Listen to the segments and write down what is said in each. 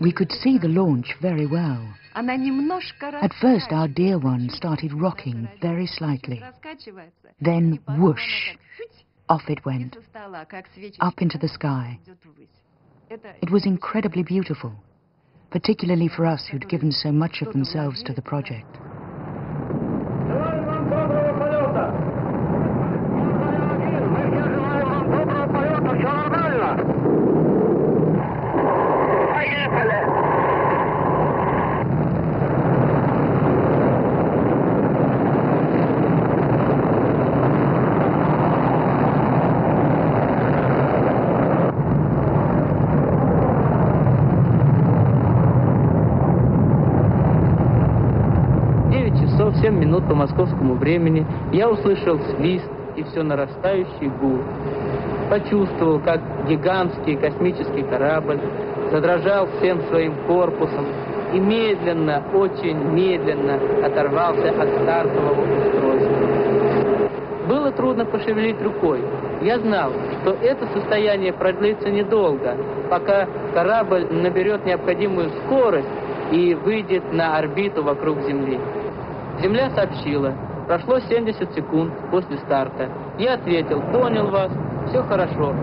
We could see the launch very well. At first, our dear one started rocking very slightly. Then, whoosh, off it went, up into the sky. It was incredibly beautiful, particularly for us who'd given so much of themselves to the project. Часов 7 минут по московскому времени я услышал свист и все нарастающий гул. Почувствовал, как гигантский космический корабль задрожал всем своим корпусом и медленно, очень медленно оторвался от стартового устройства. Было трудно пошевелить рукой. Я знал, что это состояние продлится недолго, пока корабль наберет необходимую скорость и выйдет на орбиту вокруг Земли. Земля сообщила, прошло 70 секунд после старта. Я ответил, понял вас, все хорошо.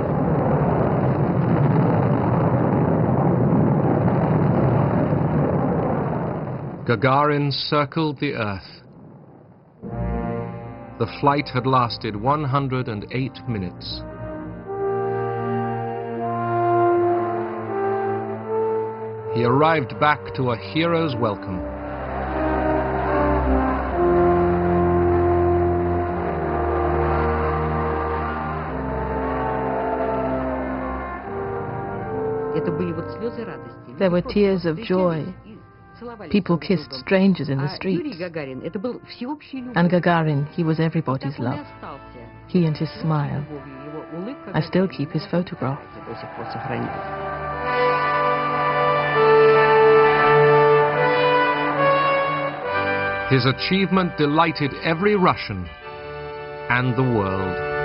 Gagarin circled the Earth. The flight had lasted 108 minutes. He arrived back to a hero's welcome. There were tears of joy. People kissed strangers in the streets. And Gagarin, he was everybody's love. He and his smile. I still keep his photograph. His achievement delighted every Russian and the world.